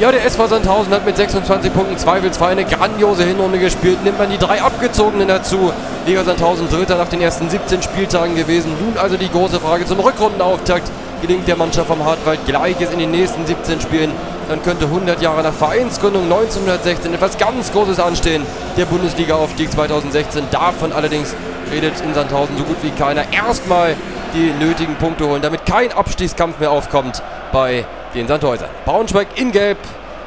Ja, der SV Sandhausen hat mit 26 Punkten zweifelsfrei eine grandiose Hinrunde gespielt. Nimmt man die drei Abgezogenen dazu. Liga Sandhausen Dritter nach den ersten 17 Spieltagen gewesen. Nun also die große Frage zum Rückrundenauftakt. Gelingt der Mannschaft vom Hartwald Gleiches in den nächsten 17 Spielen? Dann könnte 100 Jahre nach Vereinsgründung 1916 etwas ganz Großes anstehen. Der Bundesliga-Aufstieg 2016. Davon allerdings redet in Sandhausen so gut wie keiner. Erstmal die nötigen Punkte holen, damit kein Abstiegskampf mehr aufkommt bei den Sandhäusern. Braunschweig in Gelb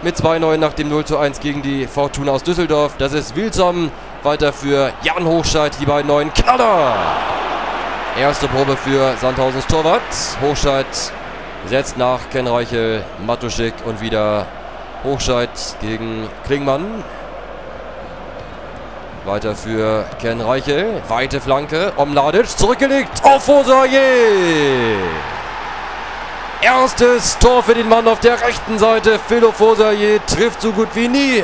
mit 2-9 nach dem 0 1 gegen die Fortuna aus Düsseldorf. Das ist Wilsom. Weiter für Jan Hochscheid, die beiden neuen Knaller. Erste Probe für Sandhausens Torwart. Hochscheid setzt nach Ken Reichel, Matuschik und wieder Hochscheid gegen Klingmann. Weiter für Ken Reichel. Weite Flanke. Omladic zurückgelegt auf Fosaye. Erstes Tor für den Mann auf der rechten Seite. Philo Fosaye trifft so gut wie nie.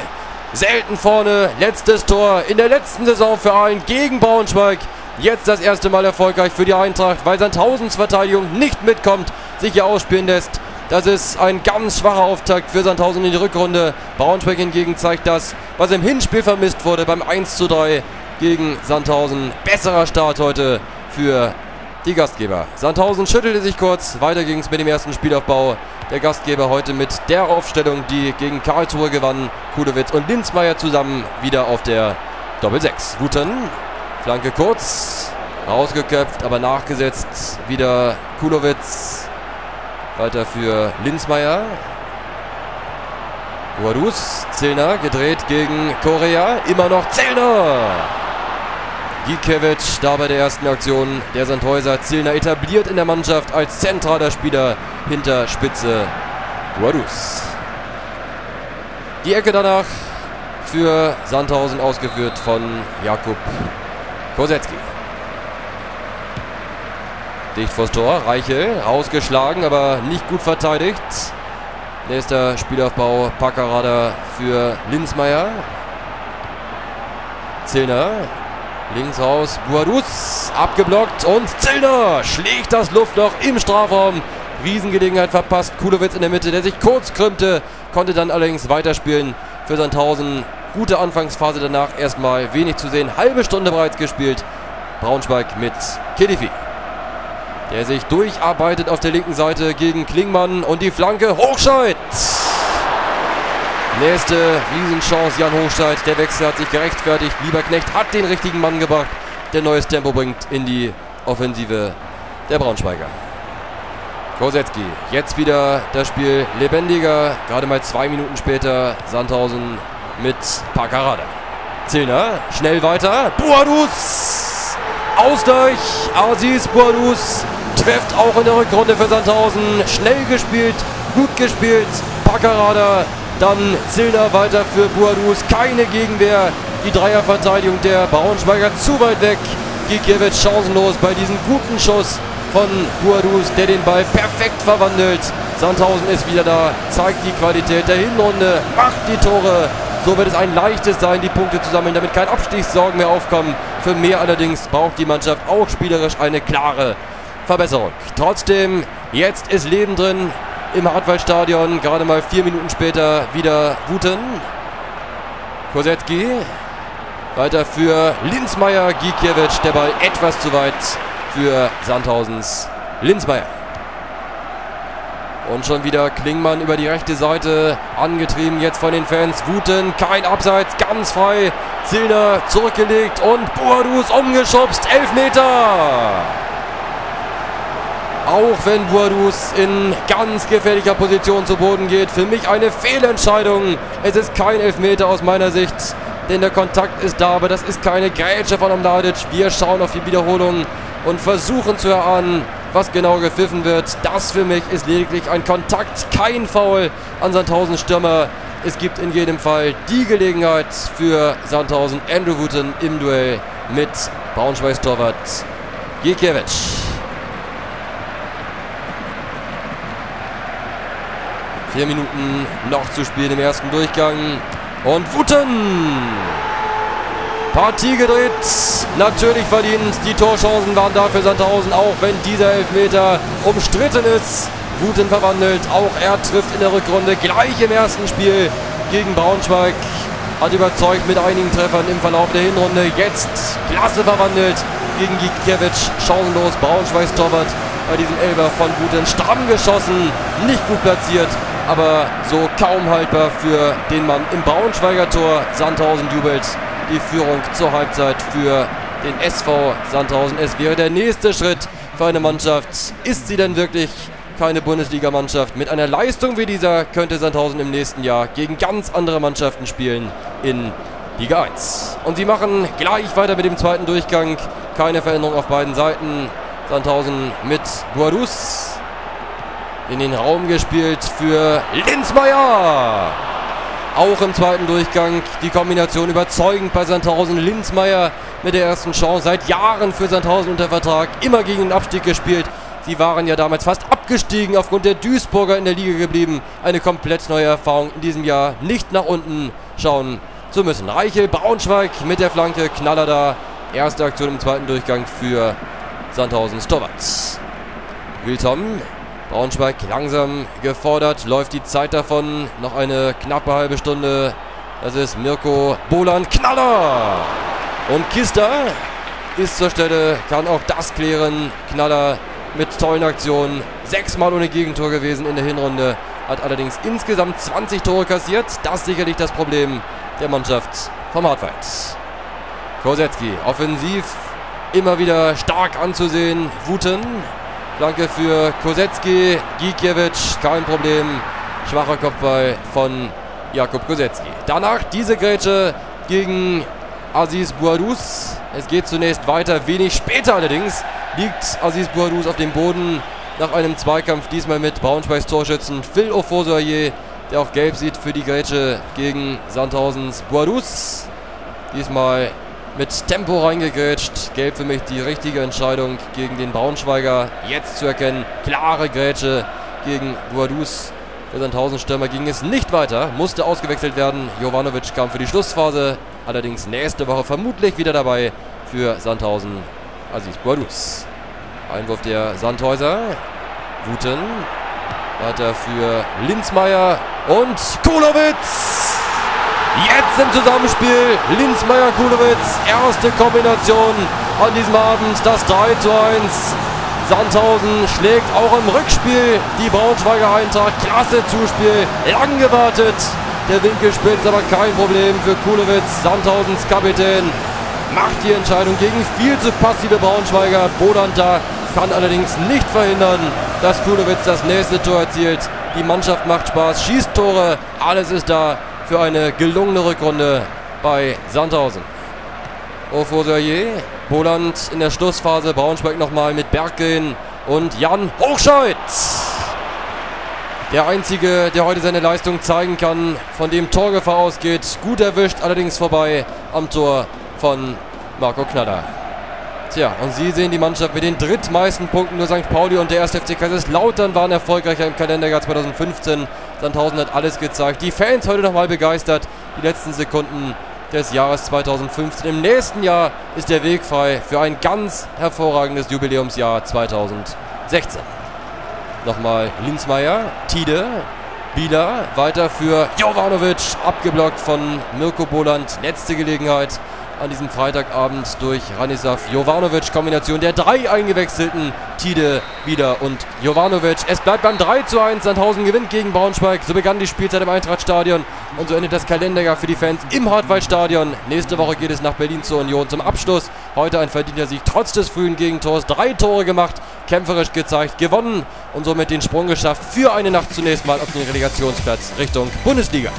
Selten vorne. Letztes Tor in der letzten Saison für einen gegen Braunschweig. Jetzt das erste Mal erfolgreich für die Eintracht, weil Sandhausens Verteidigung nicht mitkommt, sich hier ausspielen lässt. Das ist ein ganz schwacher Auftakt für Sandhausen in die Rückrunde. Braunschweig hingegen zeigt das, was im Hinspiel vermisst wurde beim 1 zu 3 gegen Sandhausen. Besserer Start heute für die Gastgeber. Sandhausen schüttelte sich kurz. Weiter ging es mit dem ersten Spielaufbau. Der Gastgeber heute mit der Aufstellung, die gegen Karlsruhe gewann. Kudowitz und Linzmeier zusammen wieder auf der Doppel-6. Wuten Flanke kurz. Rausgeköpft, aber nachgesetzt. Wieder Kulowitz. Weiter für Linzmeier. Guadus. Zillner gedreht gegen Korea. Immer noch Zillner. Gikiewicz da bei der ersten Aktion. Der Sandhäuser Zillner etabliert in der Mannschaft als zentraler Spieler hinter Spitze Guadus. Die Ecke danach für Sandhausen ausgeführt von Jakub Kosetski. Dicht vors Tor. Reichel ausgeschlagen, aber nicht gut verteidigt. Nächster Spielaufbau. Packerada für Linsmeier. Zillner. Links raus. Buadus. Abgeblockt. Und Zillner schlägt das Luftloch im Strafraum. Riesengelegenheit verpasst. Kulowitz in der Mitte, der sich kurz krümmte. Konnte dann allerdings weiterspielen für Sandhausen. Gute Anfangsphase danach erstmal wenig zu sehen. Halbe Stunde bereits gespielt. Braunschweig mit Kedifi. Der sich durcharbeitet auf der linken Seite gegen Klingmann und die Flanke Hochscheid. Nächste Riesenchance Jan Hochscheid. Der Wechsel hat sich gerechtfertigt. Lieberknecht hat den richtigen Mann gebracht, der neues Tempo bringt in die Offensive der Braunschweiger. Kosetski, jetzt wieder das Spiel lebendiger. Gerade mal zwei Minuten später Sandhausen mit Paccarada. Zillner, schnell weiter. Buadus! Ausgleich. Aziz Buadus trifft auch in der Rückrunde für Sandhausen. Schnell gespielt, gut gespielt. Paccarada, dann Zillner weiter für Buadus. Keine Gegenwehr. Die Dreierverteidigung der Braunschweiger zu weit weg. Gikiewicz chancenlos bei diesem guten Schuss von Buadus, der den Ball perfekt verwandelt. Sandhausen ist wieder da, zeigt die Qualität der Hinrunde, macht die Tore. So wird es ein leichtes sein, die Punkte zu sammeln, damit kein Abstiegssorgen mehr aufkommen. Für mehr allerdings braucht die Mannschaft auch spielerisch eine klare Verbesserung. Trotzdem, jetzt ist Leben drin im Hartwaldstadion. Gerade mal vier Minuten später wieder Wuten. Kosetski. Weiter für Linsmeier, Gikiewicz. Der Ball etwas zu weit für Sandhausens Linsmeier. Und schon wieder Klingmann über die rechte Seite. Angetrieben jetzt von den Fans. Wuten, kein Abseits, ganz frei. Zillner zurückgelegt und Boadus umgeschubst. Elfmeter. Auch wenn Boadus in ganz gefährlicher Position zu Boden geht. Für mich eine Fehlentscheidung. Es ist kein Elfmeter aus meiner Sicht. Denn der Kontakt ist da, aber das ist keine Grätsche von Omladic. Wir schauen auf die Wiederholung und versuchen zu erahnen, was genau gepfiffen wird. Das für mich ist lediglich ein Kontakt, kein Foul an Sandhausen Stürmer. Es gibt in jedem Fall die Gelegenheit für Sandhausen Andrew Wooten im Duell mit Braunschweigs Torwart Gikiewicz. Vier Minuten noch zu spielen im ersten Durchgang. Und Wooten Partie gedreht, natürlich verdient. Die Torchancen waren da für Sandhausen, auch wenn dieser Elfmeter umstritten ist. Wuten verwandelt. Auch er trifft in der Rückrunde gleich im ersten Spiel gegen Braunschweig. Hat überzeugt mit einigen Treffern im Verlauf der Hinrunde. Jetzt klasse verwandelt gegen Gikiewicz. Chancenlos. Braunschweigs Torwart bei diesem Elber von Wuten. Stramm geschossen. Nicht gut platziert. Aber so kaum haltbar für den Mann im Braunschweiger Tor. Sandhausen jubelt die Führung zur Halbzeit für den SV Sandhausen. Es wäre der nächste Schritt für eine Mannschaft. Ist sie denn wirklich keine Bundesligamannschaft? Mit einer Leistung wie dieser könnte Sandhausen im nächsten Jahr gegen ganz andere Mannschaften spielen in Liga 1. Und sie machen gleich weiter mit dem zweiten Durchgang. Keine Veränderung auf beiden Seiten. Sandhausen mit Boadus in den Raum gespielt für Linzmeier. Auch im zweiten Durchgang die Kombination überzeugend bei Sandhausen. Linzmeier mit der ersten Chance. Seit Jahren für Sandhausen unter Vertrag. Immer gegen den Abstieg gespielt. Sie waren ja damals fast abgestiegen, aufgrund der Duisburger in der Liga geblieben. Eine komplett neue Erfahrung in diesem Jahr. Nicht nach unten schauen zu müssen. Reichel, Braunschweig mit der Flanke. Knaller da. Erste Aktion im zweiten Durchgang für Sandhausens Torwart. Wiltom Braunschweig langsam gefordert, läuft die Zeit davon. Noch eine knappe halbe Stunde. Das ist Mirko Boland. Knaller! Und Kista ist zur Stelle, kann auch das klären. Knaller mit tollen Aktionen. Sechsmal ohne Gegentor gewesen in der Hinrunde. Hat allerdings insgesamt 20 Tore kassiert. Das ist sicherlich das Problem der Mannschaft vom Hartwald. Kosetski, offensiv immer wieder stark anzusehen. Wuten Flanke für Kosetski. Gikiewicz, kein Problem. Schwacher Kopfball von Jakub Kosetski. Danach diese Grätsche gegen Aziz Bouadous. Es geht zunächst weiter. Wenig später allerdings liegt Aziz Bouadous auf dem Boden nach einem Zweikampf. Diesmal mit Braunschweigs Torschützen Phil Ofosoyer, der auch gelb sieht für die Grätsche gegen Sandhausens Bouadous. Diesmal mit Tempo reingegrätscht. Gelb für mich die richtige Entscheidung gegen den Braunschweiger. Jetzt zu erkennen, klare Grätsche gegen Guadus. Für Sandhausen Stürmer ging es nicht weiter, musste ausgewechselt werden. Jovanovic kam für die Schlussphase, allerdings nächste Woche vermutlich wieder dabei für Sandhausen. Aziz Guadus. Einwurf der Sandhäuser. Wuten. Weiter für Linzmeier und Kulowitz. Jetzt im Zusammenspiel Linzmeier-Kulowitz. Erste Kombination an diesem Abend. Das 3 zu 1. Sandhausen schlägt auch im Rückspiel die Braunschweiger Eintracht. Klasse Zuspiel. Lang gewartet. Der Winkelspitz aber kein Problem für Kulowitz. Sandhausens Kapitän macht die Entscheidung gegen viel zu passive Braunschweiger. Bodanta kann allerdings nicht verhindern, dass Kulowitz das nächste Tor erzielt. Die Mannschaft macht Spaß, schießt Tore, alles ist da für eine gelungene Rückrunde bei Sandhausen. Ofosoyer, Boland in der Schlussphase, Braunschweig nochmal mit Berggren und Jan Hochscheid. Der Einzige, der heute seine Leistung zeigen kann, von dem Torgefahr ausgeht. Gut erwischt, allerdings vorbei am Tor von Marco Knaller. Tja, und Sie sehen die Mannschaft mit den drittmeisten Punkten. Nur St. Pauli und der 1. FC Kaiserslautern waren erfolgreicher im Kalenderjahr 2015. Sandhausen hat alles gezeigt. Die Fans heute nochmal begeistert. Die letzten Sekunden des Jahres 2015. Im nächsten Jahr ist der Weg frei für ein ganz hervorragendes Jubiläumsjahr 2016. Nochmal Linzmeier, Tide, Bieler, weiter für Jovanovic, abgeblockt von Mirko Boland. Letzte Gelegenheit an diesem Freitagabend durch Ranislav Jovanovic. Kombination der drei eingewechselten Tide, Bieder und Jovanovic. Es bleibt beim 3 zu 1. Sandhausen gewinnt gegen Braunschweig. So begann die Spielzeit im Eintrachtstadion und so endet das Kalenderjahr für die Fans im Hartwaldstadion. Nächste Woche geht es nach Berlin zur Union zum Abschluss. Heute ein verdienter Sieg trotz des frühen Gegentors. Drei Tore gemacht, kämpferisch gezeigt, gewonnen und somit den Sprung geschafft für eine Nacht zunächst mal auf den Relegationsplatz Richtung Bundesliga.